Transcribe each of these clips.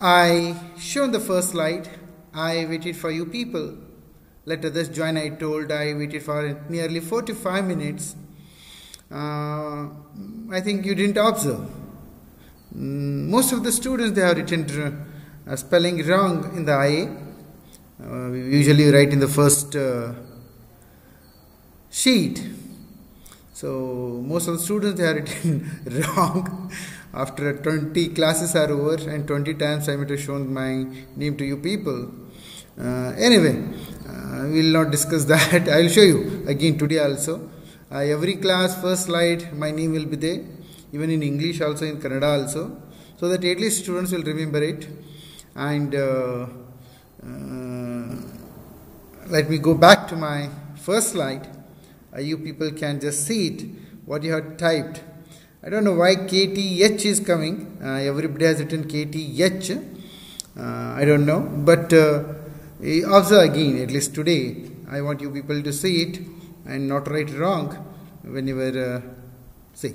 I shown the first slide. I waited for you people. Let others join. I told I waited for nearly 45 minutes. Uh, I think you didn't observe. Mm, most of the students they have written uh, spelling wrong in the IA. Uh, we usually write in the first uh, sheet. So most of the students they are written wrong. After 20 classes are over and 20 times I might have shown my name to you people. Uh, anyway, uh, we will not discuss that. I will show you again today also. Uh, every class first slide my name will be there even in English also in Kannada also so that at least students will remember it and uh, uh, let me go back to my first slide uh, you people can just see it what you have typed I don't know why KTH is coming. Uh, everybody has written KTH uh, I don't know. But uh, observe again at least today I want you people to see it and not write wrong whenever uh, see.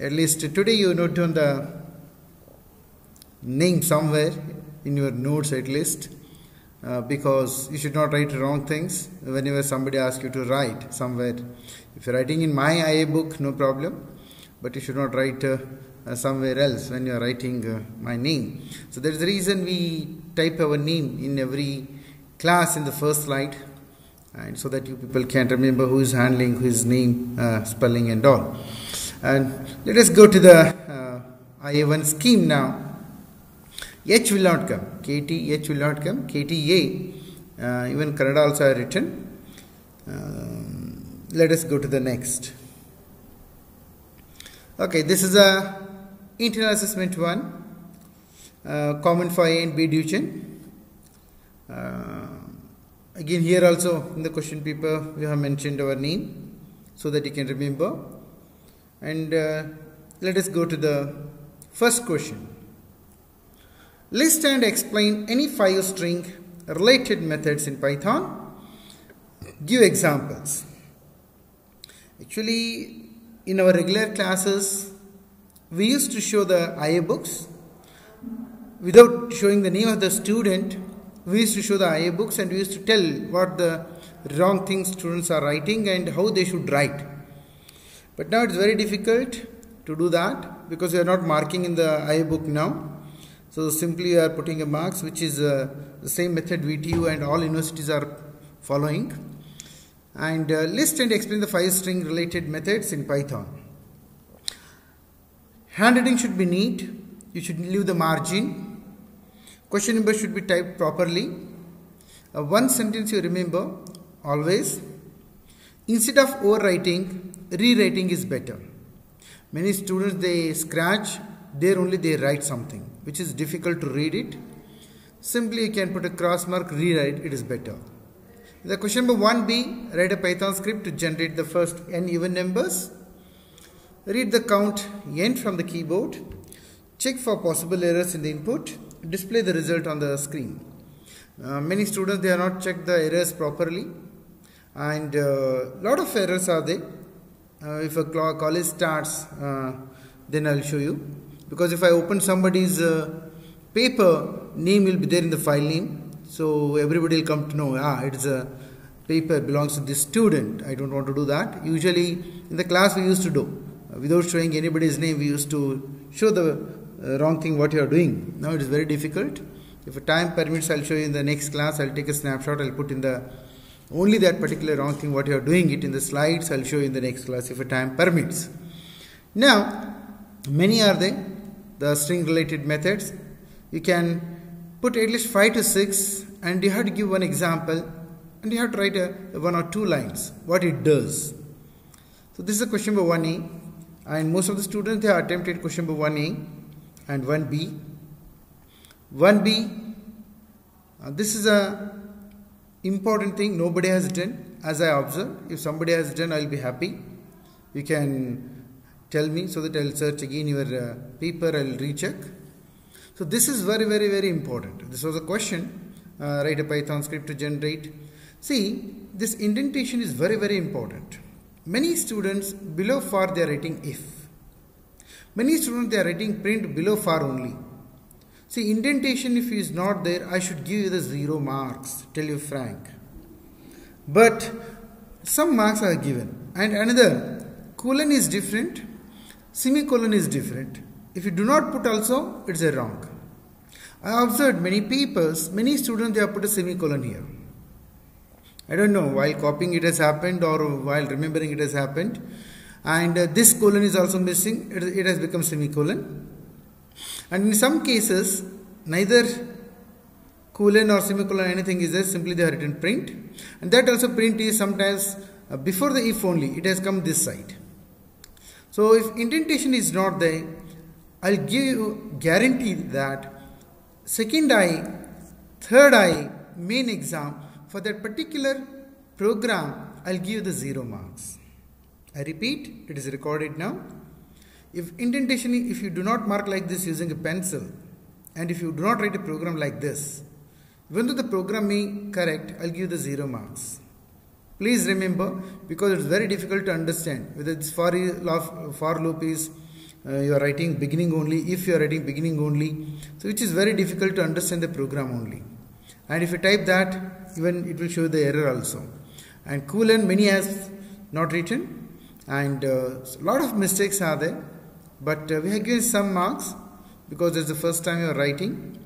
At least today you note on the name somewhere in your notes at least uh, because you should not write wrong things whenever somebody asks you to write somewhere. If you're writing in my IA book no problem but you should not write uh, uh, somewhere else when you're writing uh, my name. So that's the reason we type our name in every class in the first slide and so that you people can remember who is handling his name uh, spelling and all. And let us go to the uh, IA1 scheme now H will not come. KT H will not come. KTA uh, even Kannada also are written. Um, let us go to the next. Okay this is a internal assessment one. Uh, common for A and B division. Uh, again here also in the question paper we have mentioned our name so that you can remember. And uh, let us go to the first question list and explain any five string related methods in python give examples actually in our regular classes we used to show the IA books without showing the name of the student we used to show the IA books and we used to tell what the wrong things students are writing and how they should write. But now it's very difficult to do that because we are not marking in the IA book now. So simply you are putting a marks which is uh, the same method VTU and all universities are following. And uh, list and explain the five string related methods in Python. Handwriting should be neat. You should leave the margin Question number should be typed properly. Uh, one sentence you remember always. Instead of overwriting, rewriting is better. Many students they scratch, there only they write something, which is difficult to read it. Simply you can put a cross mark, rewrite, it is better. The question number 1b, write a Python script to generate the first n even numbers. Read the count n from the keyboard. Check for possible errors in the input display the result on the screen. Uh, many students they are not checked the errors properly and a uh, lot of errors are there. Uh, if a college starts uh, then I'll show you because if I open somebody's uh, paper name will be there in the file name so everybody will come to know ah it's a paper belongs to this student I don't want to do that usually in the class we used to do without showing anybody's name we used to show the uh, wrong thing what you are doing. Now it is very difficult. If a time permits, I'll show you in the next class. I'll take a snapshot. I'll put in the only that particular wrong thing what you are doing it in the slides. I'll show you in the next class if a time permits. Now, many are they the string related methods. You can put at least five to six, and you have to give one example, and you have to write a, one or two lines what it does. So this is a question number one A, and most of the students they attempted question number one A and 1b 1b uh, this is a important thing nobody has done as i observe if somebody has done i'll be happy you can tell me so that i'll search again your uh, paper i'll recheck so this is very very very important this was a question uh, write a python script to generate see this indentation is very very important many students below for they are writing if Many students they are writing print below for only. See, indentation, if is not there, I should give you the zero marks, tell you frank. But some marks are given. And another, colon is different, semicolon is different. If you do not put also, it's a wrong. I observed many papers, many students, they have put a semicolon here. I don't know, while copying it has happened or while remembering it has happened. And uh, this colon is also missing, it, it has become semicolon. And in some cases, neither colon or semicolon anything is there, simply they are written print. And that also print is sometimes uh, before the if only, it has come this side. So if indentation is not there, I'll give you guarantee that second eye, third eye main exam for that particular program, I'll give you the zero marks. I repeat, it is recorded now. If indentation, if you do not mark like this using a pencil, and if you do not write a program like this, even though the program may correct, I'll give the zero marks. Please remember, because it's very difficult to understand whether this for, for loop is uh, you are writing beginning only, if you are writing beginning only, so which is very difficult to understand the program only. And if you type that, even it will show the error also. And colon many has not written, and a uh, lot of mistakes are there but uh, we have given some marks because it's the first time you are writing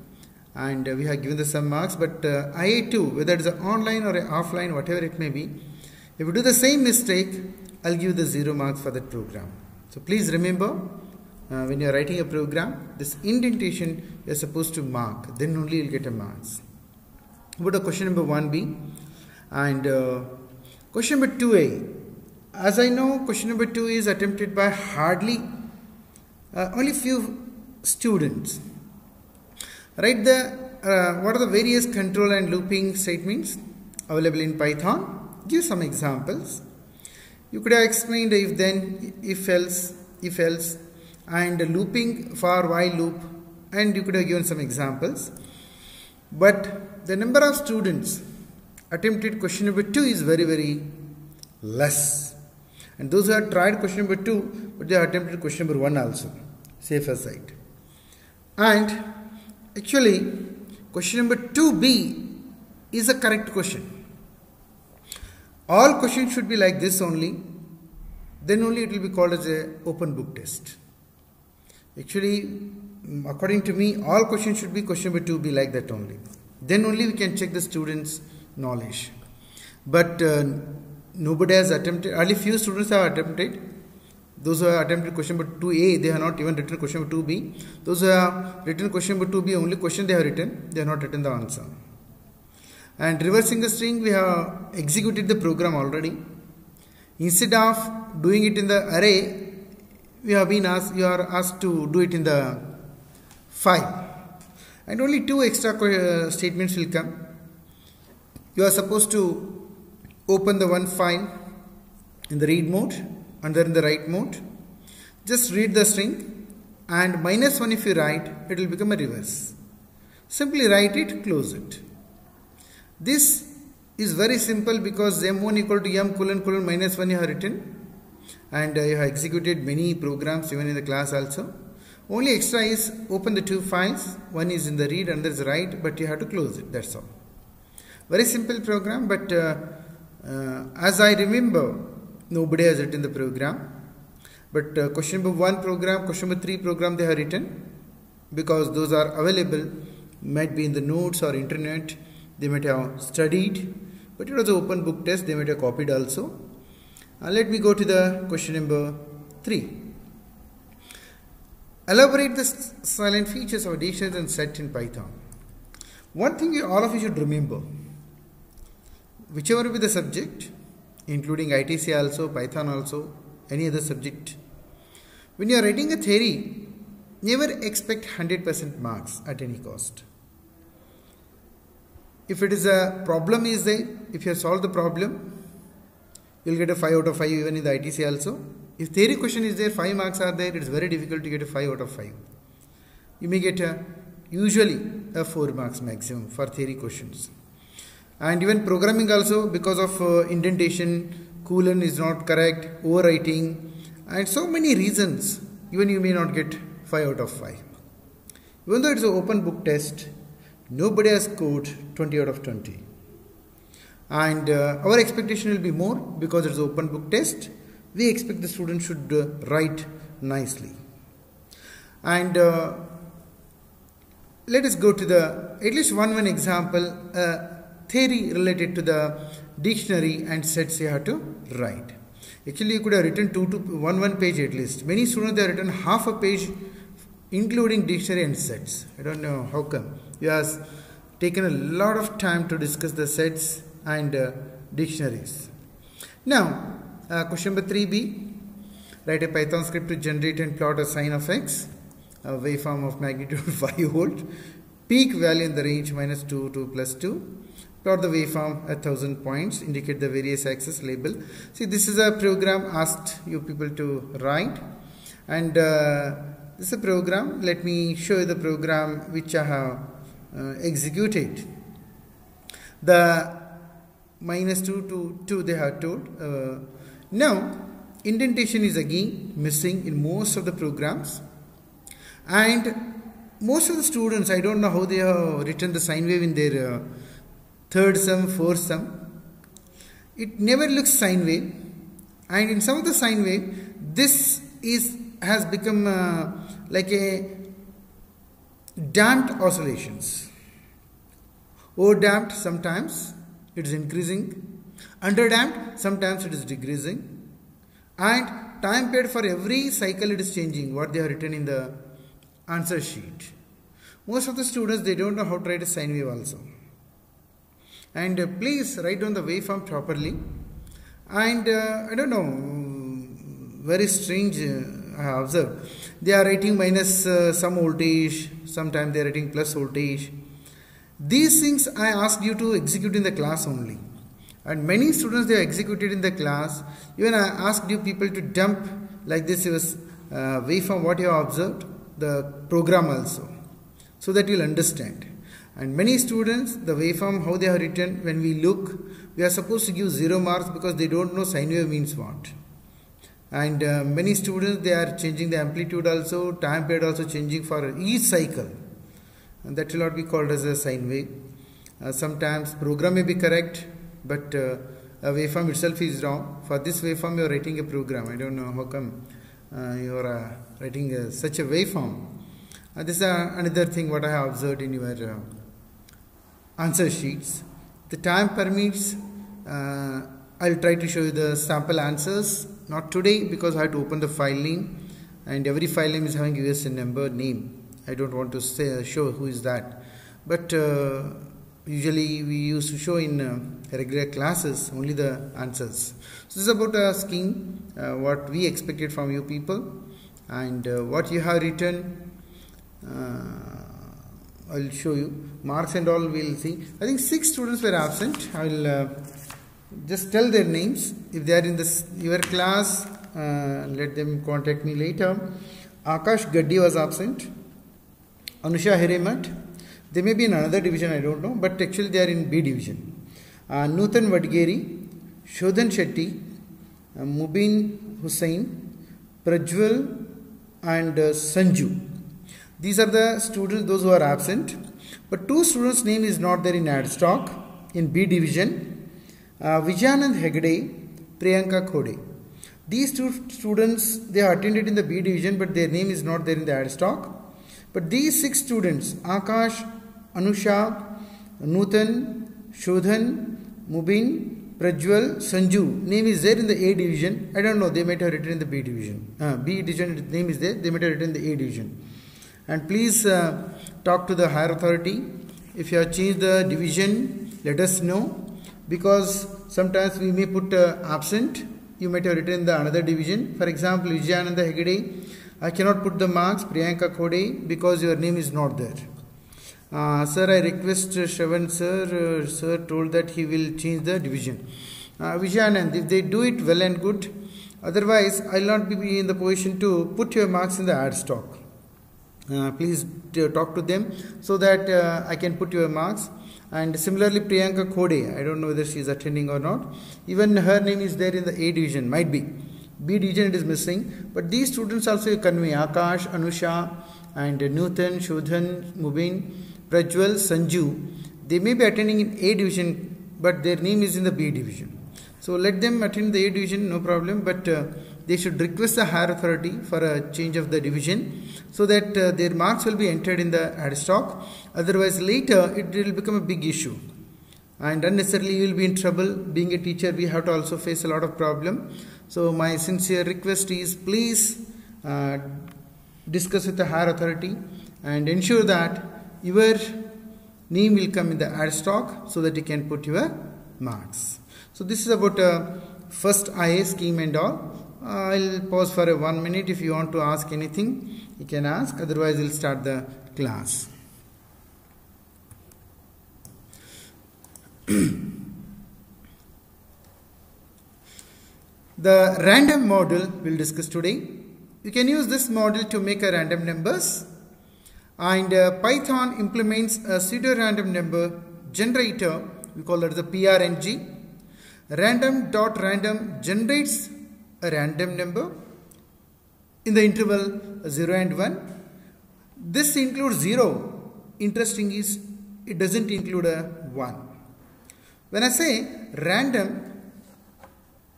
and uh, we have given the some marks but uh, IA2 whether it's online or offline whatever it may be if you do the same mistake I'll give the zero marks for that program. So please remember uh, when you are writing a program this indentation you're supposed to mark then only you'll get a marks. What a question number 1b and uh, question number 2a as I know question number 2 is attempted by hardly uh, only few students. Write the uh, what are the various control and looping statements available in Python. Give some examples. You could have explained if then, if else, if else, and looping for while loop, and you could have given some examples. But the number of students attempted question number two is very very less. And those who have tried question number two, but they attempted question number one also safer side. And actually, question number 2b is a correct question. All questions should be like this only, then only it will be called as a open book test. Actually, mm, according to me, all questions should be question number 2b like that only. Then only we can check the students' knowledge. But uh, nobody has attempted, only few students have attempted those who have attempted question number 2a, they have not even written question number 2b. Those who have written question number 2b, only question they have written, they have not written the answer. And reversing the string, we have executed the program already. Instead of doing it in the array, we have been asked, you are asked to do it in the file. And only two extra uh, statements will come. You are supposed to open the one file in the read mode and they're in the write mode. Just read the string and minus 1 if you write, it will become a reverse. Simply write it, close it. This is very simple because m1 equal to m colon colon minus 1 you have written and uh, you have executed many programs even in the class also. Only extra is open the two files. One is in the read and is write but you have to close it. That's all. Very simple program but uh, uh, as I remember nobody has written the program. But uh, question number 1 program question number 3 program they have written. Because those are available might be in the notes or internet they might have studied. But it was an open book test they might have copied also. Uh, let me go to the question number 3 elaborate the silent features of additions and set in python. One thing you, all of you should remember whichever be the subject including ITC also, Python also, any other subject. When you are writing a theory, never expect 100% marks at any cost. If it is a problem is there, if you have solved the problem, you'll get a 5 out of 5 even in the ITC also. If theory question is there, 5 marks are there, it's very difficult to get a 5 out of 5. You may get a, usually a 4 marks maximum for theory questions and even programming also because of uh, indentation colon is not correct overwriting and so many reasons even you may not get 5 out of 5 Even though it's an open book test, nobody has scored 20 out of 20. And uh, our expectation will be more because it's an open book test. We expect the student should uh, write nicely. And uh, let us go to the at least one one example uh, theory related to the dictionary and sets you have to write. Actually, you could have written two to one one page at least. Many students have written half a page, including dictionary and sets. I don't know how come. You have taken a lot of time to discuss the sets and uh, dictionaries. Now, uh, question number 3b. Write a Python script to generate and plot a sine of x, a waveform of magnitude 5 volt, peak value in the range minus 2 to plus 2, plot the waveform at 1000 points indicate the various axis label see this is a program asked you people to write. And uh, this is a program. Let me show you the program which I have uh, executed. The minus 2 to 2 they have told uh, now indentation is again missing in most of the programs. And most of the students I don't know how they have written the sine wave in their uh, third sum, fourth sum. It never looks sine wave and in some of the sine wave this is has become uh, like a damped oscillations. Over damped sometimes it is increasing, under damped sometimes it is decreasing and time period for every cycle it is changing what they have written in the answer sheet. Most of the students they don't know how to write a sine wave also and uh, please write down the waveform properly. And uh, I don't know very strange uh, I observed they are writing minus uh, some voltage sometimes they are writing plus voltage. These things I asked you to execute in the class only. And many students they are executed in the class. Even I asked you people to dump like this was uh, waveform what you have observed the program also so that you'll understand and many students, the waveform, how they are written, when we look, we are supposed to give zero marks because they don't know sine wave means what. And uh, many students, they are changing the amplitude also, time period also changing for each cycle. And that will not be called as a sine wave. Uh, sometimes program may be correct, but uh, a waveform itself is wrong. For this waveform, you are writing a program. I don't know how come uh, you are uh, writing a, such a waveform. Uh, this is another thing what I have observed in your answer sheets. The time permits, uh, I'll try to show you the sample answers. Not today because I have to open the file name and every file name is having USN number name. I don't want to say, show who is that. But uh, usually we used to show in uh, regular classes only the answers. So this is about a scheme, uh, what we expected from you people and uh, what you have written uh, I'll show you. Marks and all we'll see. I think six students were absent. I'll uh, just tell their names. If they are in this your class uh, let them contact me later. Akash Gaddi was absent. Anusha Hiremath they may be in another division I don't know but actually they are in B division. Uh, Nutan Vadgeri Shodhan Shetty uh, Mubin Hussain Prajwal and uh, Sanju these are the students, those who are absent. But two students' name is not there in Adstock in B division. Uh, Vijayanand Hegde, Priyanka Khode. These two students, they attended in the B division, but their name is not there in the Adstock. But these six students, Akash, Anusha, Nutan, Shodhan, Mubin, Prajwal, Sanju, name is there in the A division. I don't know, they might have written in the B division. Uh, B division name is there, they might have written in the A division and please uh, talk to the higher authority. If you have changed the division let us know. Because sometimes we may put uh, absent. You might have written the another division. For example Vijayananda Hegde. I cannot put the marks Priyanka Khode because your name is not there. Uh, sir I request Shravan sir uh, sir told that he will change the division. Uh, Vijayanand if they do it well and good. Otherwise I will not be in the position to put your marks in the Adstock uh, please talk to them so that uh, I can put your marks. And similarly Priyanka Khode I don't know whether she is attending or not. Even her name is there in the A division might be. B division it is missing. But these students also convey Akash Anusha and Nutan, Shodhan, Mubin, Prajwal, Sanju. They may be attending in A division, but their name is in the B division. So let them attend the A division, no problem, but uh, they should request the higher authority for a change of the division so that uh, their marks will be entered in the ad stock. Otherwise, later it will become a big issue and unnecessarily you will be in trouble. Being a teacher, we have to also face a lot of problem. So my sincere request is please uh, discuss with the higher authority and ensure that your name will come in the ad stock so that you can put your marks. So this is about uh, first IA scheme and all. I'll pause for a one minute. If you want to ask anything, you can ask. Otherwise, we'll start the class. the random model we'll discuss today. You can use this model to make a random numbers and uh, Python implements a pseudo random number generator we call it the PRNG random dot random generates a random number in the interval 0 and 1 this includes 0 interesting is it doesn't include a 1 when I say random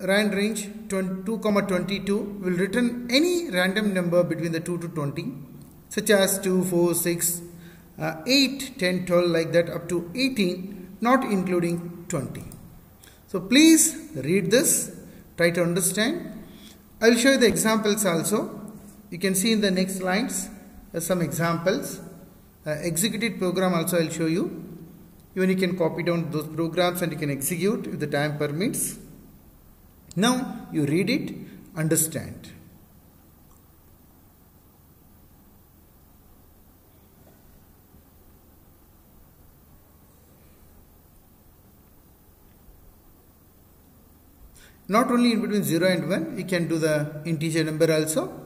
rand range 2 comma 22 will return any random number between the 2 to 20 such as 2 4 6 uh, 8 10 12 like that up to 18 not including 20 so please read this try to understand i will show you the examples also. You can see in the next lines uh, some examples. Uh, executed program also i'll show you. Even you can copy down those programs and you can execute if the time permits. Now you read it understand not only in between 0 and 1 we can do the integer number also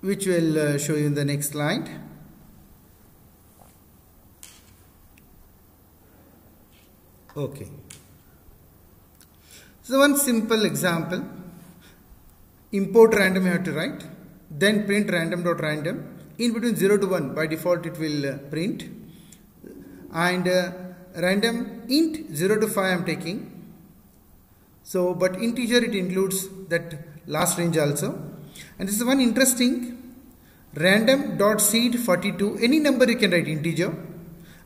which will uh, show you in the next slide. Okay. So one simple example. Import random you have to write. Then print random dot random. In between 0 to 1 by default it will uh, print. And uh, random int 0 to 5 I am taking so, but integer it includes that last range also. And this is one interesting. Random dot seed 42 any number you can write integer.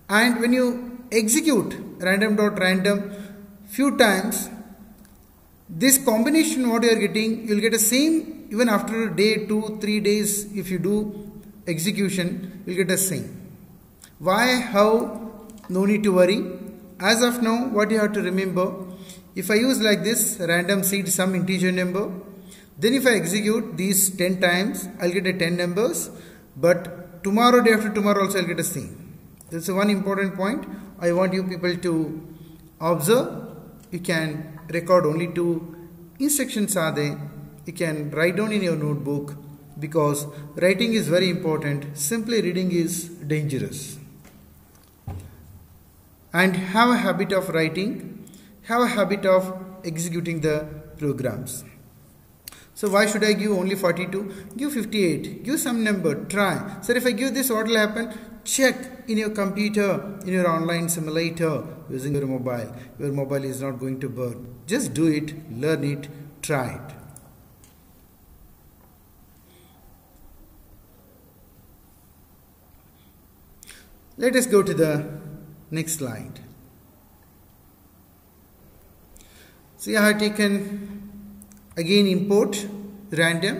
And when you execute random dot random few times this combination what you are getting you will get the same even after a day two three days if you do execution you will get the same. Why how? No need to worry. As of now what you have to remember if I use like this random seed some integer number then if I execute these 10 times I'll get a 10 numbers but tomorrow day after tomorrow also I'll get the same. This is one important point I want you people to observe. You can record only two instructions are there. You can write down in your notebook because writing is very important. Simply reading is dangerous. And have a habit of writing have a habit of executing the programs. So why should I give only 42? Give 58. Give some number. Try. So if I give this, what will happen? Check in your computer, in your online simulator using your mobile. Your mobile is not going to burn. Just do it, learn it, try it. Let us go to the next slide. See I have taken again import random.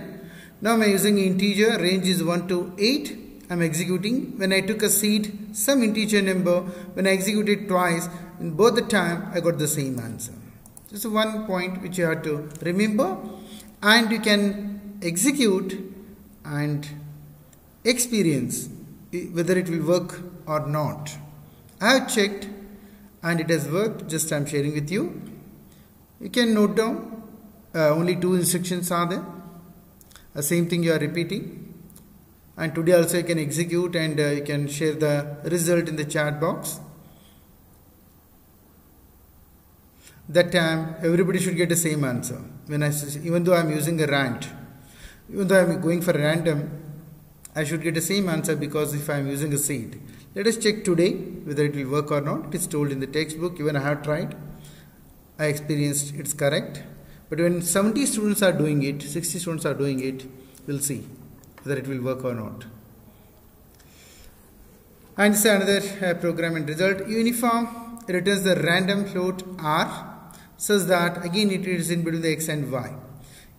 Now I am using integer range is 1 to 8. I am executing. When I took a seed some integer number when I executed twice in both the time I got the same answer. This is one point which you have to remember and you can execute and experience whether it will work or not. I have checked and it has worked just I am sharing with you you can note down uh, only two instructions are there the same thing you are repeating and today also you can execute and uh, you can share the result in the chat box that time everybody should get the same answer when I even though I am using a rand even though I am going for random I should get the same answer because if I am using a seed. Let us check today whether it will work or not. It is told in the textbook, even I have tried. I experienced it's correct. But when 70 students are doing it, 60 students are doing it, we'll see whether it will work or not. And this is another uh, program and result. Uniform returns the random float R such that again it is in between the x and y.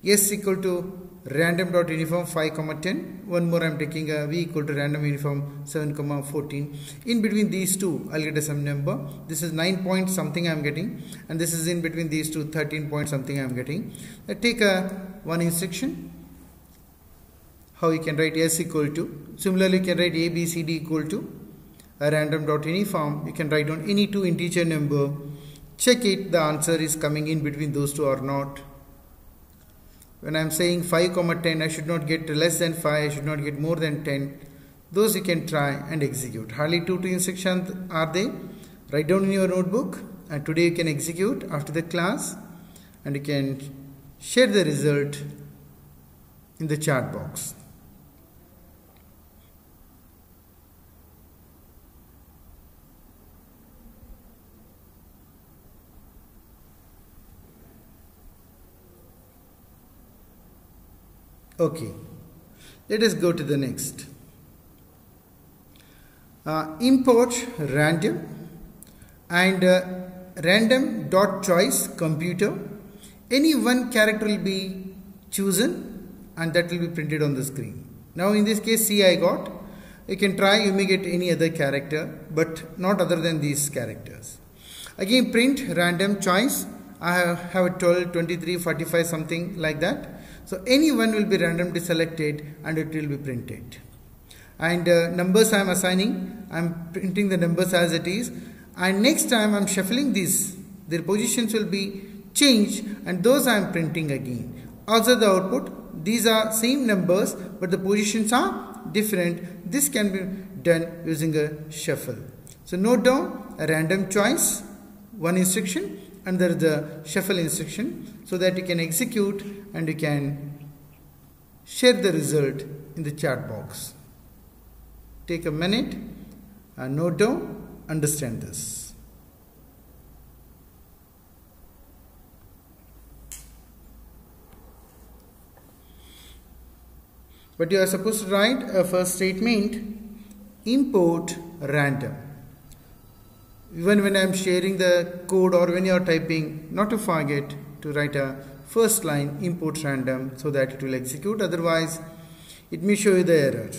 S equal to random dot uniform 5 comma 10 one more i'm taking uh, a v equal to random uniform 7 comma 14 in between these two i'll get a some number. This is 9 point something i'm getting and this is in between these two 13 point something i'm getting. I take a one instruction. How you can write s equal to similarly you can write a b c d equal to a random dot uniform you can write down any two integer number. Check it the answer is coming in between those two or not when I am saying 5 comma 10 I should not get less than 5 I should not get more than 10 those you can try and execute. Hardly 2 to instructions are they? Write down in your notebook and today you can execute after the class and you can share the result in the chat box Okay, let us go to the next. Uh, import random and uh, random dot choice computer. Any one character will be chosen and that will be printed on the screen. Now in this case C I got. You can try you may get any other character but not other than these characters. Again print random choice. I have, have a 12, 23, 45 something like that so any one will be randomly selected and it will be printed. And uh, numbers I am assigning, I am printing the numbers as it is. And next time I am shuffling these, their positions will be changed and those I am printing again. Also the output, these are same numbers but the positions are different. This can be done using a shuffle. So note down a random choice, one instruction under the shuffle instruction so that you can execute and you can share the result in the chat box. Take a minute and note down, understand this. But you are supposed to write a first statement import random even when I am sharing the code or when you are typing, not to forget to write a first line import random so that it will execute otherwise it may show you the error.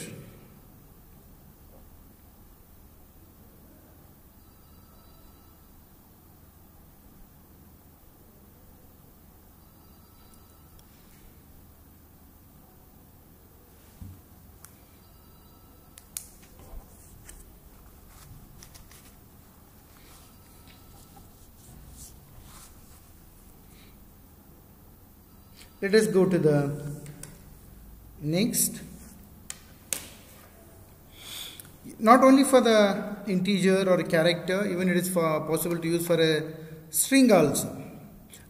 Let us go to the next. Not only for the integer or character, even it is for possible to use for a string also.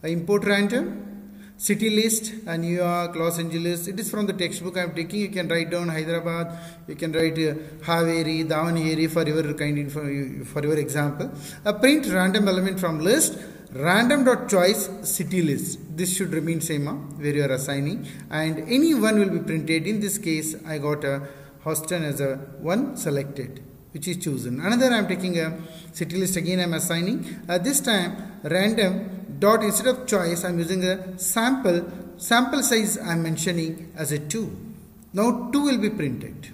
I import random city list and New York, Los Angeles. It is from the textbook I am taking. You can write down Hyderabad. You can write uh, Haveri, Davanagere for your kind info, for your example. A print random element from list random dot choice city list. This should remain same where you are assigning. And any one will be printed. In this case I got a Houston as a one selected which is chosen. Another I am taking a city list. Again I am assigning. Uh, this time random dot instead of choice I am using a sample. Sample size I am mentioning as a 2 now 2 will be printed.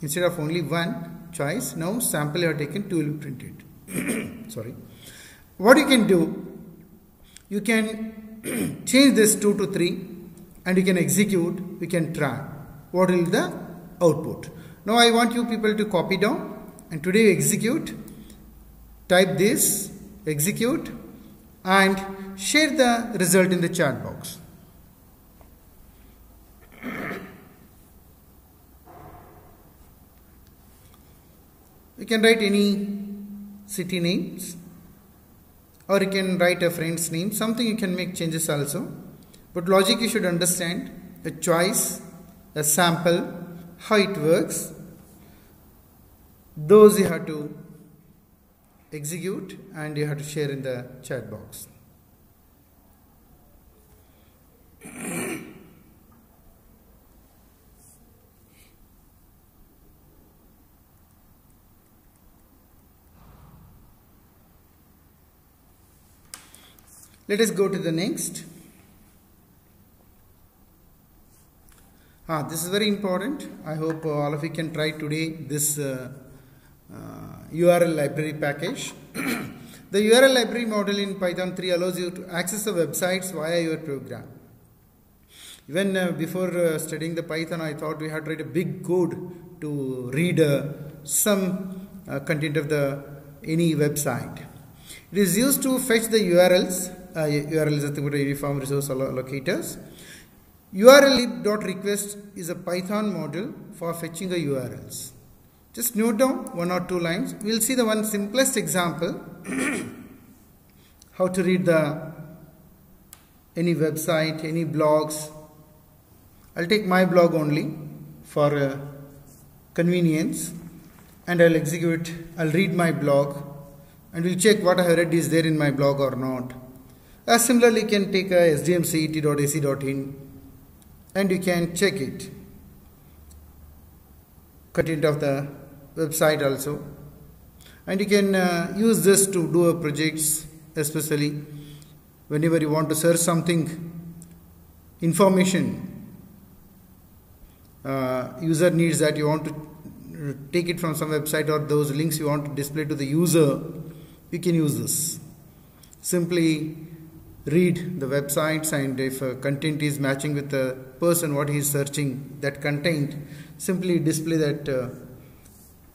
Instead of only one choice now sample you have taken 2 will be printed. Sorry. What you can do you can change this 2 to 3 and you can execute, we can try what will be the output. Now I want you people to copy down and today execute, type this, execute and share the result in the chat box. You can write any city names or you can write a friend's name. Something you can make changes also. But logic you should understand. A choice a sample how it works. Those you have to execute and you have to share in the chat box let us go to the next. Ah, this is very important. I hope uh, all of you can try today this uh, uh, url library package. The url library model in python 3 allows you to access the websites via your program. Even uh, before uh, studying the python i thought we had to write a big code to read uh, some content of the any website. It is used to fetch the urls URL is nothing but uniform resource allocators. URL.request is a Python module for fetching the URLs. Just note down one or two lines. We'll see the one simplest example how to read the any website, any blogs. I'll take my blog only for uh, convenience and I'll execute, I'll read my blog and we'll check what I have read is there in my blog or not. Uh, similarly, you can take a sdmcet.ac.in and you can check it. Content of the website also. And you can uh, use this to do a projects, especially whenever you want to search something, information. Uh, user needs that you want to take it from some website or those links you want to display to the user, you can use this. Simply read the websites and if content is matching with the person what he is searching that content simply display that uh,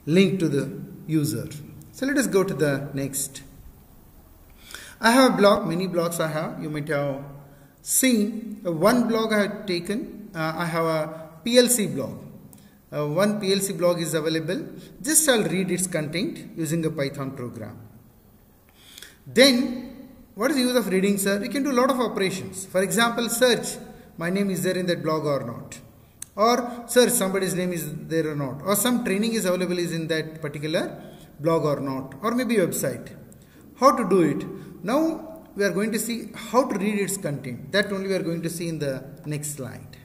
link to the user. So let us go to the next. I have a blog many blogs I have. You might have seen uh, one blog I have taken uh, I have a PLC blog. Uh, one PLC blog is available. Just I'll read its content using a Python program. Then what is the use of reading, sir? We can do a lot of operations. For example, search, my name is there in that blog or not. Or search, somebody's name is there or not. Or some training is available is in that particular blog or not. Or maybe website. How to do it? Now we are going to see how to read its content. That only we are going to see in the next slide.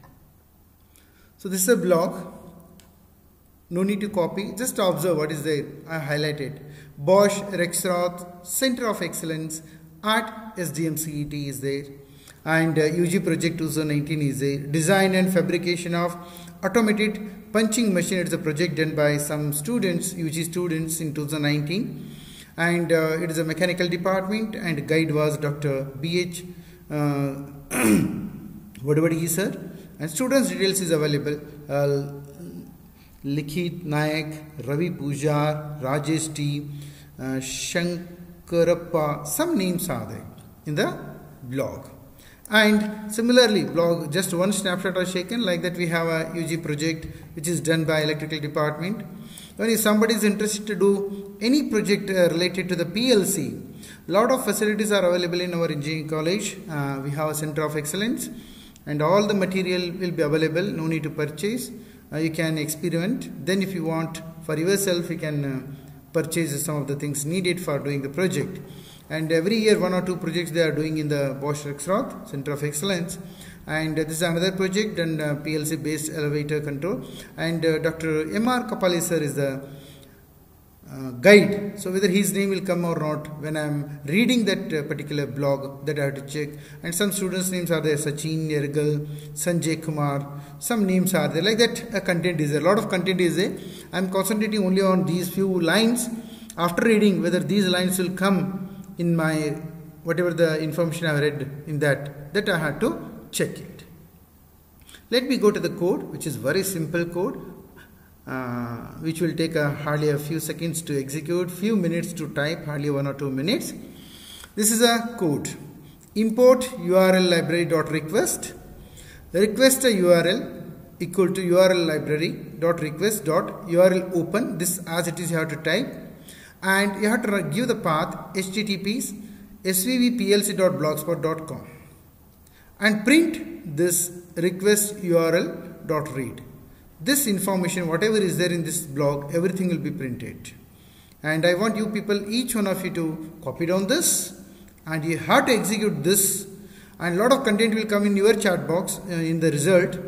So this is a blog. No need to copy. Just observe what is there. I highlighted. Bosch, Rexroth, Center of Excellence, at SDMCET is there. And uh, UG project 2019 is there. Design and fabrication of automated punching machine. It's a project done by some students UG students in 2019 and uh, it is a mechanical department and guide was Dr. BH uh, whatever he sir. And students details is available. Uh, Likhit Nayak, Ravi Pujar, Rajesh T, uh, Shank Karappa, some names are there in the blog. And similarly, blog just one snapshot are shaken like that we have a UG project which is done by electrical department. When somebody is interested to do any project uh, related to the PLC, lot of facilities are available in our engineering college. Uh, we have a center of excellence and all the material will be available, no need to purchase. Uh, you can experiment. Then if you want for yourself, you can uh, purchase some of the things needed for doing the project. And every year, one or two projects they are doing in the Bosch Rexroth Center of Excellence. And this is another project and uh, PLC based elevator control. And uh, Dr. M.R. Kapali sir is the uh, guide. So whether his name will come or not when I am reading that uh, particular blog that I have to check. And some students' names are there: Sachin, Nergal, Sanjay Kumar. Some names are there like that. A content is there. A lot of content is there. I am concentrating only on these few lines. After reading, whether these lines will come in my whatever the information I have read in that, that I have to check it. Let me go to the code, which is very simple code uh, Uh, which will take a, hardly a few seconds to execute, few minutes to type, hardly one or two minutes. This is a code. Import URL library dot request. Request a URL equal to URL library dot request dot URL open. This as it is you have to type, and you have to give the path https svvplc.blogspot.com and print this request URL dot read this information whatever is there in this blog everything will be printed. And I want you people each one of you to copy down this and you have to execute this. And a lot of content will come in your chat box uh, in the result.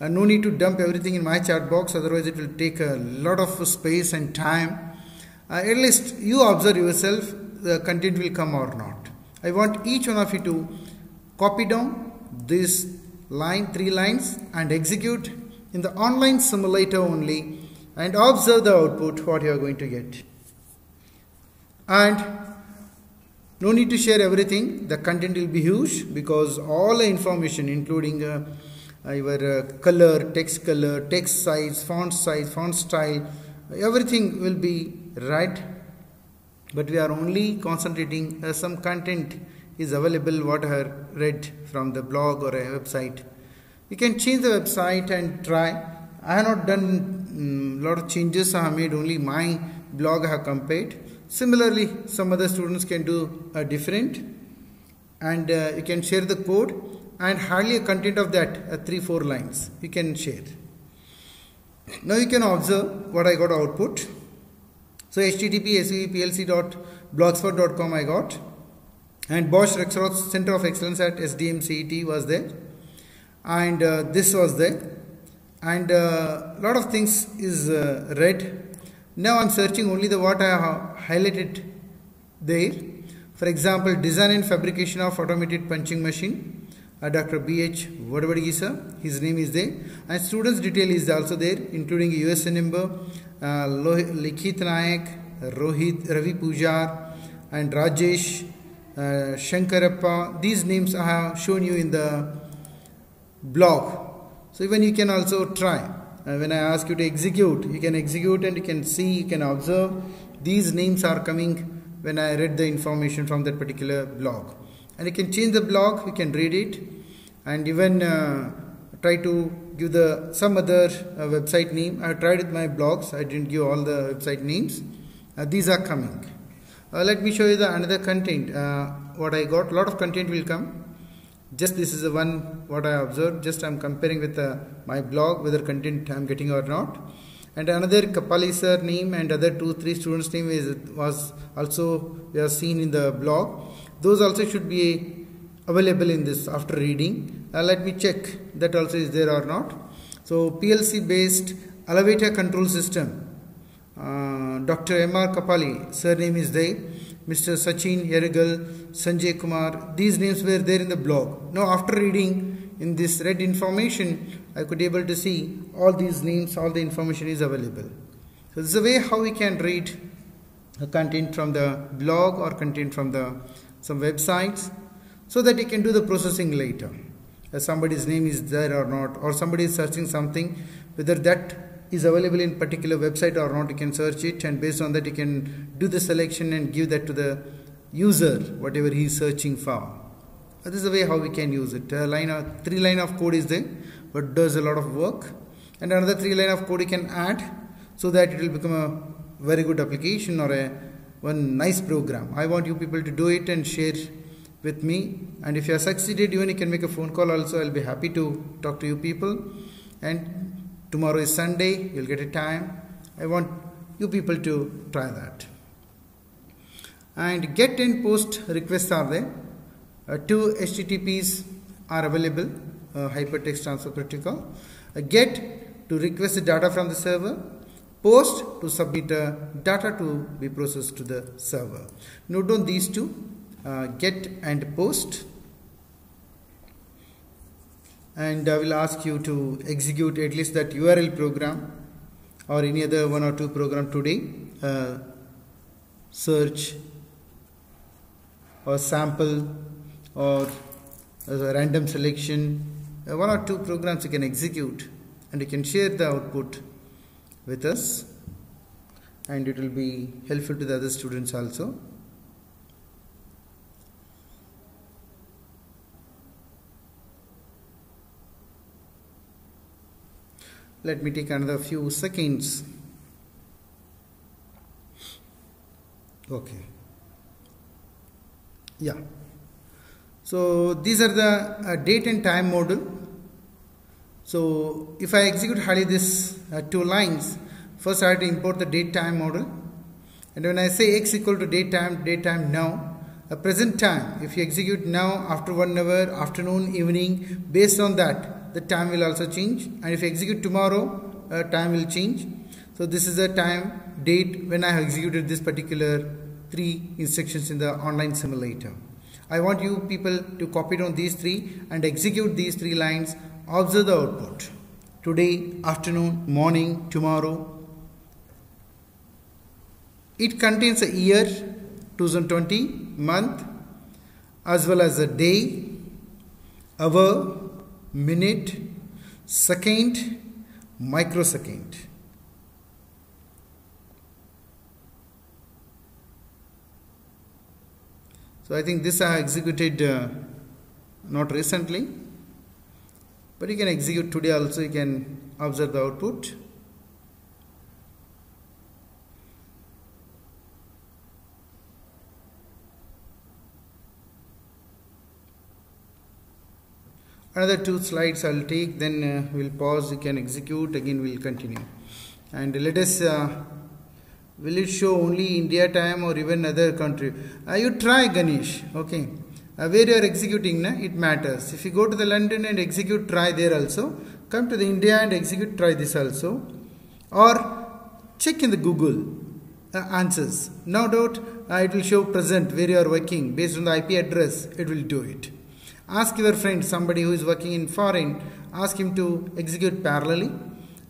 Uh, no need to dump everything in my chat box otherwise it will take a lot of space and time. Uh, at least you observe yourself the content will come or not. I want each one of you to copy down this line three lines and execute in the online simulator only and observe the output what you are going to get. And no need to share everything. The content will be huge because all the information including uh, your uh, color text color text size font size font style everything will be right but we are only concentrating uh, some content is available what I read from the blog or a website you can change the website and try. I have not done a um, lot of changes. I have made only my blog I have compared. Similarly some other students can do a different. And uh, you can share the code and hardly a content of that uh, three four lines you can share. Now you can observe what I got output. So http svplc.blogspot.com I got. And Bosch Rexroth Center of Excellence at SDMCET was there and uh, this was there and a uh, lot of things is uh, read now I'm searching only the what I have highlighted there for example design and fabrication of automated punching machine uh, Dr. B.H. Vadavadi sir his name is there and students detail is also there including USN number uh, Likhit Nayak, Rohit, Ravi Pujar and Rajesh, uh, Shankarappa. These names I have shown you in the blog. So even you can also try. Uh, when I ask you to execute, you can execute and you can see, you can observe. These names are coming when I read the information from that particular blog. And you can change the blog, you can read it and even uh, try to give the some other uh, website name. I tried with my blogs. I didn't give all the website names. Uh, these are coming. Uh, let me show you the another content. Uh, what I got. A lot of content will come. Just this is the one what I observed. Just I'm comparing with uh, my blog whether content I'm getting or not. And another Kapali sir name and other two three students name is was also we have seen in the blog. Those also should be available in this after reading uh, let me check that also is there or not so PLC based elevator control system uh, Dr. M.R. Kapali surname is there Mr. Sachin Yerigal Sanjay Kumar these names were there in the blog now after reading in this read information I could able to see all these names all the information is available so this is a way how we can read content from the blog or content from the some websites so that you can do the processing later somebody's name is there or not or somebody is searching something whether that is available in particular website or not you can search it and based on that you can do the selection and give that to the user whatever he is searching for. This is the way how we can use it. A line of three line of code is there but does a lot of work. And another three line of code you can add so that it will become a very good application or a one nice program. I want you people to do it and share with me. And if you have succeeded even you can make a phone call also. I'll be happy to talk to you people. And tomorrow is Sunday you'll get a time. I want you people to try that. And get and post requests are there. Uh, two HTTPs are available uh, hypertext transfer protocol. Uh, get to request the data from the server. Post to submit data to be processed to the server. Note on these two. Uh, get and post and I will ask you to execute at least that URL program or any other one or two program today. Uh, search or sample or a random selection. Uh, one or two programs you can execute and you can share the output with us. And it will be helpful to the other students also let me take another few seconds. Okay. Yeah. So these are the uh, date and time model. So if I execute hardly this uh, two lines, first I have to import the date time model. And when I say x equal to date time, date time now, a present time, if you execute now after one hour, afternoon, evening, based on that, the time will also change. And if you execute tomorrow, uh, time will change. So this is the time, date when I have executed this particular three instructions in the online simulator. I want you people to copy down these three and execute these three lines Observe the output. Today, afternoon, morning, tomorrow. It contains a year, 2020, month, as well as a day, hour, minute, second, microsecond. So I think this I executed uh, not recently but you can execute today also you can observe the output another two slides I'll take then uh, we'll pause you can execute again we'll continue and let us uh, will it show only India time or even other country uh, you try Ganesh okay uh, where you are executing, na, it matters. If you go to the London and execute, try there also. Come to the India and execute, try this also. Or check in the Google uh, answers. No doubt uh, it will show present where you are working based on the IP address. It will do it. Ask your friend, somebody who is working in foreign, ask him to execute parallelly.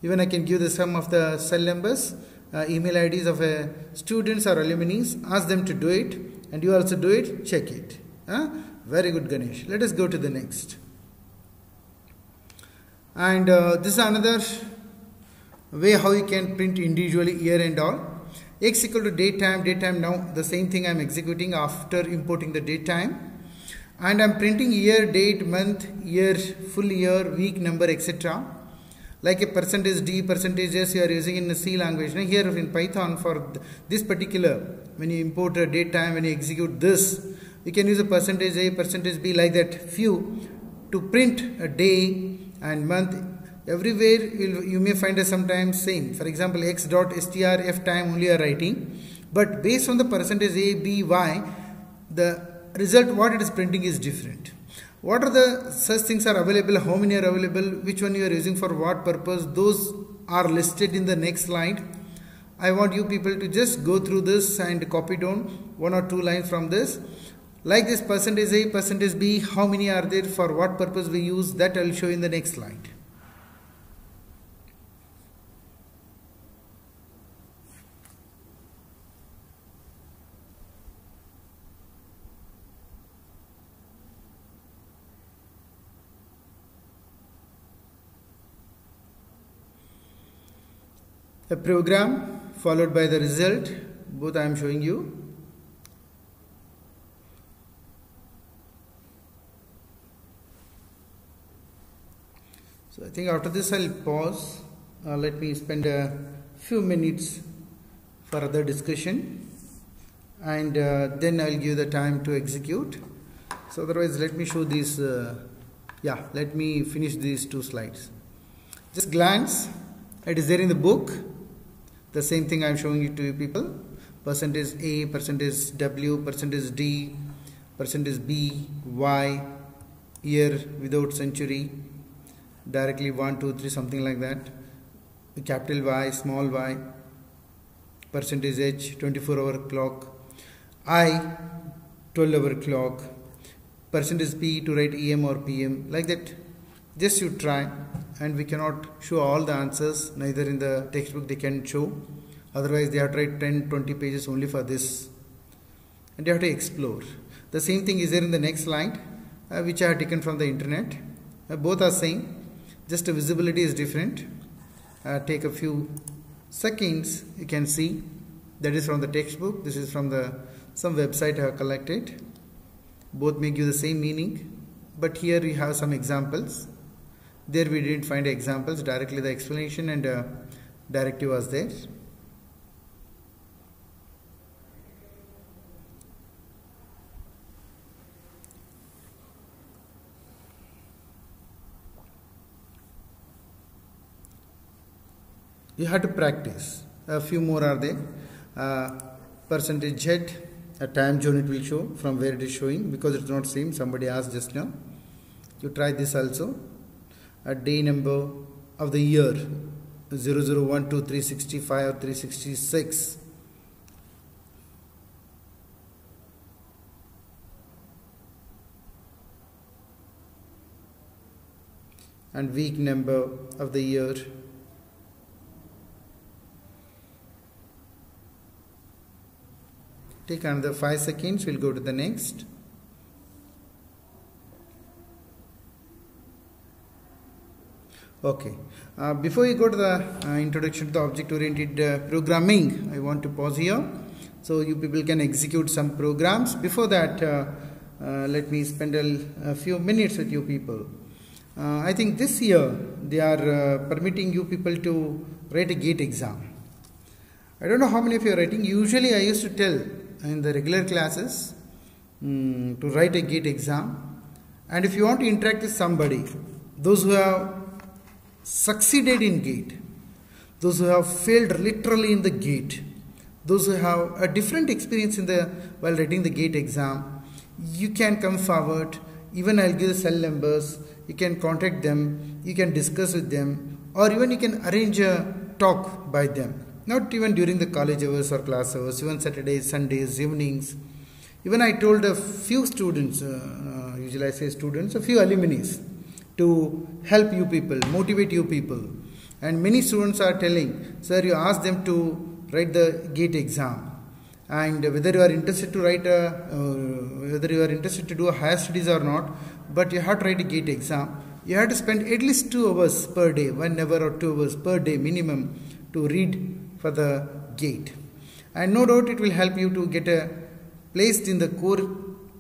Even I can give the sum of the cell numbers, uh, email IDs of uh, students or alumni. Ask them to do it, and you also do it. Check it. Huh? Very good, Ganesh. Let us go to the next. And uh, this is another way how you can print individually year and all. X equal to date time, date time now the same thing I am executing after importing the date time. And I am printing year, date, month, year, full year, week, number, etc. Like a percentage D, percentages you are using in the C language. Now here in Python for this particular, when you import a date time, when you execute this, you can use a percentage A, percentage B like that few to print a day and month. Everywhere you may find a sometimes same. For example, x dot str f time only are writing. But based on the percentage A, B, Y, the result what it is printing is different. What are the such things are available, how many are available, which one you are using for what purpose, those are listed in the next slide. I want you people to just go through this and copy down one or two lines from this like this percentage A, percentage B, how many are there, for what purpose we use, that I will show in the next slide. A program followed by the result, both I am showing you. So I think after this I'll pause. Uh, let me spend a few minutes for other discussion and uh, then I'll give the time to execute. So otherwise let me show these, uh, yeah, let me finish these two slides. Just glance, it is there in the book, the same thing I'm showing it to you people. Percentage A, percentage W, percentage D, percentage B, Y, year without century, directly 1 2 3 something like that. Capital Y small y percentage H 24 hour clock. I 12 hour clock. Percentage P to write AM or PM like that. Just you try and we cannot show all the answers neither in the textbook they can show. Otherwise they have to write 10 20 pages only for this. And you have to explore. The same thing is there in the next slide uh, which I have taken from the internet. Uh, both are same just the visibility is different. Uh, take a few seconds you can see. That is from the textbook this is from the some website I have collected. Both may give the same meaning but here we have some examples there we didn't find examples directly the explanation and uh, directive was there. You have to practice. A few more are there. Uh, percentage z a time zone it will show from where it is showing because it's not same somebody asked just now. You try this also a day number of the year 0012 365 or 366 and week number of the year take another 5 seconds we'll go to the next okay uh, before we go to the uh, introduction to the object oriented uh, programming i want to pause here so you people can execute some programs before that uh, uh, let me spend a, a few minutes with you people uh, I think this year they are permitting you people to write a GATE exam. I don't know how many of you are writing. Usually I used to tell in the regular classes um, to write a GATE exam. And if you want to interact with somebody, those who have succeeded in GATE, those who have failed literally in the GATE, those who have a different experience in the while writing the GATE exam, you can come forward. Even I'll give the cell numbers you can contact them, you can discuss with them, or even you can arrange a talk by them. Not even during the college hours or class hours, even Saturdays, Sundays, evenings. Even I told a few students, uh, uh, usually I say students, a few alumni to help you people, motivate you people. And many students are telling, sir, you ask them to write the GATE exam. And whether you are interested to write a, uh, whether you are interested to do a higher studies or not, but you have to write a GATE exam. You have to spend at least two hours per day, one hour or two hours per day minimum to read for the GATE. And no doubt it will help you to get a placed in the core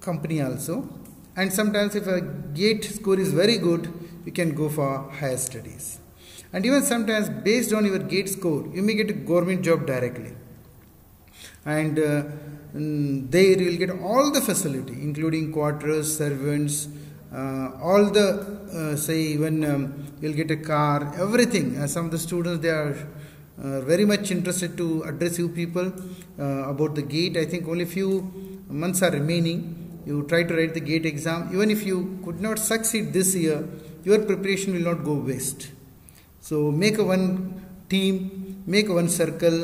company also. And sometimes if a GATE score is very good, you can go for higher studies. And even sometimes based on your GATE score, you may get a government job directly. And uh, mm, there you will get all the facility, including quarters, servants, uh, all the uh, say even um, you'll get a car everything uh, some of the students they are uh, very much interested to address you people uh, about the gate i think only few months are remaining you try to write the gate exam even if you could not succeed this year your preparation will not go waste. So make a one team make one circle.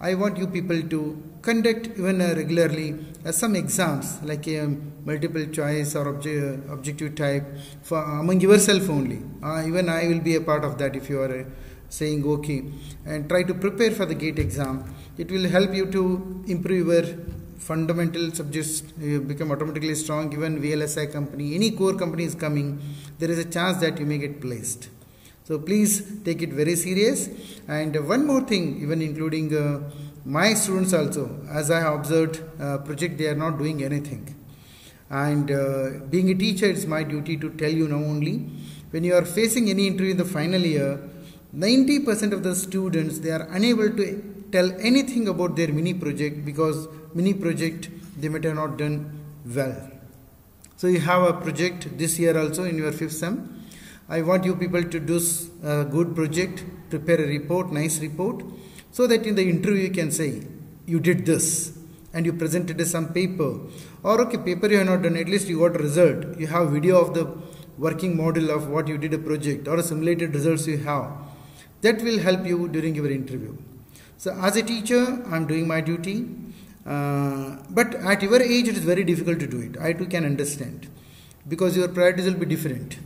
I want you people to conduct even uh, regularly uh, some exams like a multiple choice or obje- objective type for among yourself only. Uh, even i will be a part of that if you are uh, saying okay. And try to prepare for the gate exam. It will help you to improve your fundamental subjects become automatically strong even vlsi company any core company is coming there is a chance that you may get placed. So please take it very serious. And one more thing even including uh, my students also as i observed uh, project they are not doing anything. And uh, being a teacher it's my duty to tell you now only when you are facing any interview in the final year 90% of the students they are unable to tell anything about their mini project because mini project they might have not done well. So you have a project this year also in your fifth sem. I want you people to do a good project prepare a report nice report so that in the interview you can say you did this and you presented some paper. Or okay paper you have not done at least you got a result. You have video of the working model of what you did a project or a simulated results you have. That will help you during your interview. So as a teacher i'm doing my duty but at your age it is very difficult to do it. I too can understand. Because your priorities will be different.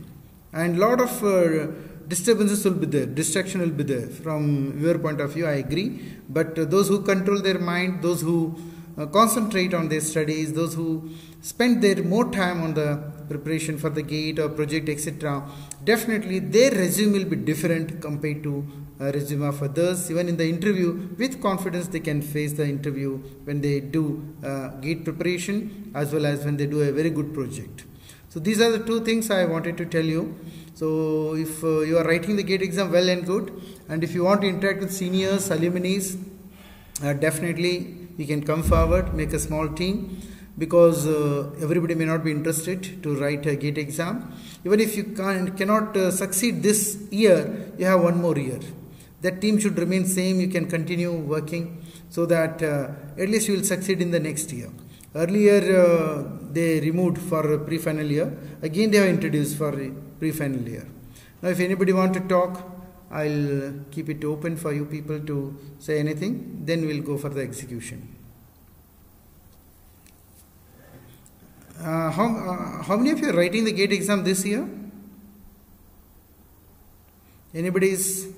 And lot of uh, disturbances will be there. Distraction will be there. From your point of view i agree. But uh, those who control their mind those who uh, concentrate on their studies those who spend their more time on the preparation for the gate or project etc definitely their resume will be different compared to a resume of others. Even in the interview with confidence they can face the interview when they do uh, gate preparation as well as when they do a very good project. So these are the two things i wanted to tell you. So if uh, you are writing the gate exam well and good. And if you want to interact with seniors, alumni, uh, definitely you can come forward, make a small team because uh, everybody may not be interested to write a gate exam. Even if you can, cannot uh, succeed this year, you have one more year. that team should remain same you can continue working so that uh, at least you will succeed in the next year earlier uh, they removed for pre-final year again they have introduced for pre-final year now if anybody want to talk i'll keep it open for you people to say anything then we'll go for the execution uh, how, uh, how many of you are writing the gate exam this year? Anybody is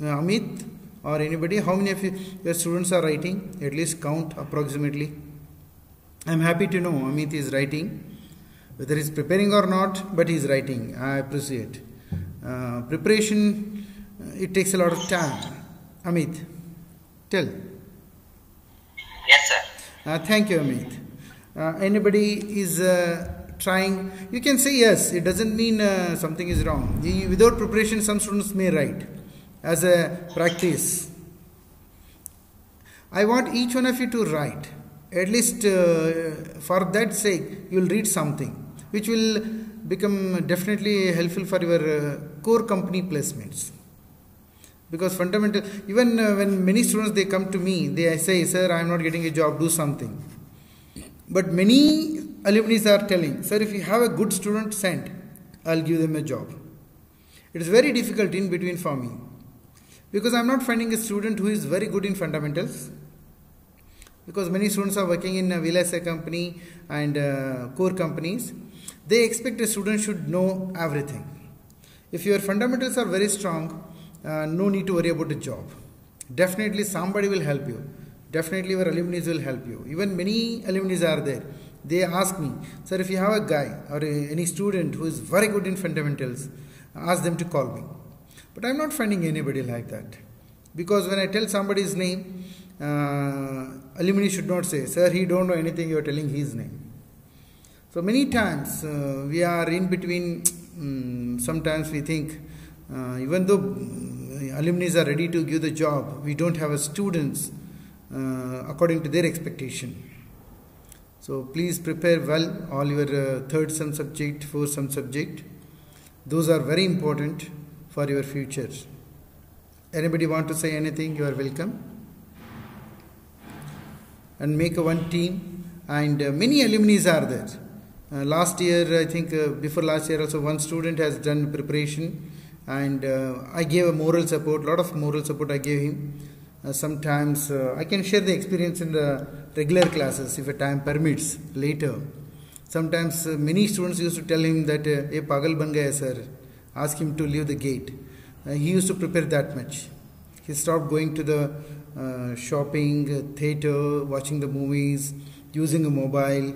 uh, Amit or anybody? How many of you, your students are writing? At least count approximately. I'm happy to know Amit is writing whether he's preparing or not but he's writing. I appreciate. Uh, preparation uh, it takes a lot of time. Amit tell. Yes sir. Uh, thank you Amit uh, anybody is uh, trying you can say yes it doesn't mean uh, something is wrong. Without preparation some students may write as a practice. I want each one of you to write. At least uh, for that sake you will read something which will become definitely helpful for your core company placements. Because fundamental even when many students they come to me they say sir i am not getting a job do something but many alumni are telling, sir, if you have a good student, send. I'll give them a job. It is very difficult in between for me because I'm not finding a student who is very good in fundamentals. Because many students are working in a VLSI company and uh, core companies, they expect a student should know everything. If your fundamentals are very strong, uh, no need to worry about a job. Definitely somebody will help you. Definitely your alumni will help you. Even many alumni are there they ask me, sir, if you have a guy or a, any student who is very good in fundamentals, ask them to call me. But I'm not finding anybody like that. Because when I tell somebody's name, uh, alumni should not say, sir, he don't know anything, you're telling his name. So many times uh, we are in between, um, sometimes we think, uh, even though mm, alumni are ready to give the job, we don't have a students according to their expectation. So please prepare well all your uh, third sem subject, fourth sem subject. Those are very important for your future. Anybody want to say anything? You are welcome. And make a one team. And uh, many alumni are there. Uh, last year, I think uh, before last year also one student has done preparation and uh, I gave a moral support, lot of moral support I gave him uh, sometimes uh, I can share the experience in the regular classes if a time permits later. Sometimes uh, many students used to tell him that a uh, pagal ban sir, ask him to leave the gate. Uh, he used to prepare that much. He stopped going to the shopping, theater, watching the movies, using a mobile.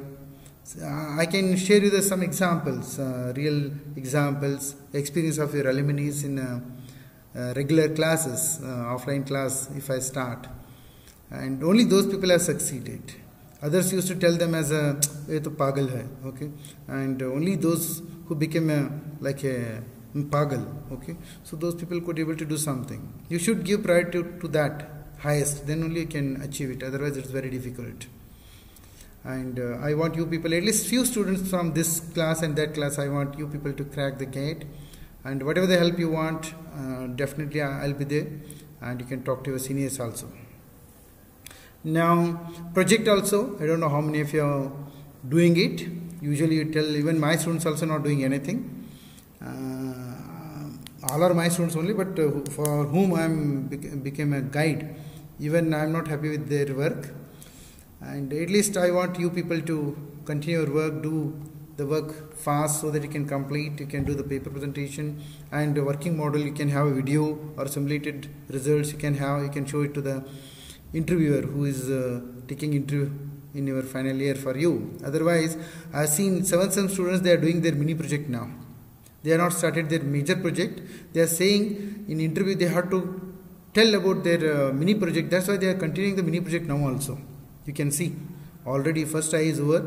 I can share you some examples, real examples, experience of your alumni in regular classes, uh, offline class if I start. And only those people have succeeded. Others used to tell them as a, ये तो पागल है, okay? And only those who became a, like a pagal, okay? So those people could be able to do something. You should give priority to, to that highest, then only you can achieve it. Otherwise, it's very difficult. And uh, I want you people, at least few students from this class and that class, I want you people to crack the gate and whatever the help you want uh, definitely I'll be there and you can talk to your seniors also. Now project also I don't know how many of you are doing it. Usually you tell even my students also not doing anything. Uh, all are my students only but uh, for whom I am became a guide. Even I am not happy with their work. And at least I want you people to continue your work do the work fast so that you can complete you can do the paper presentation and the working model you can have a video or simulated results you can have you can show it to the interviewer who is uh, taking interview in your final year for you. Otherwise i have seen seven some students they are doing their mini project now. They are not started their major project. They are saying in interview they have to tell about their uh, mini project. That's why they are continuing the mini project now also. You can see. Already first eye is over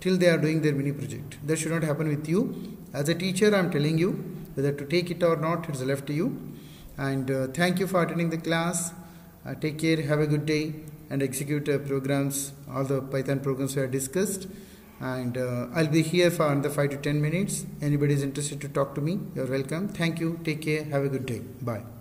till they are doing their mini project. That should not happen with you. As a teacher, I am telling you whether to take it or not, it's left to you. And uh, thank you for attending the class. Uh, take care, have a good day, and execute uh, programs, all the Python programs we have discussed. And uh, I'll be here for another 5 to 10 minutes. Anybody is interested to talk to me, you're welcome. Thank you, take care, have a good day. Bye.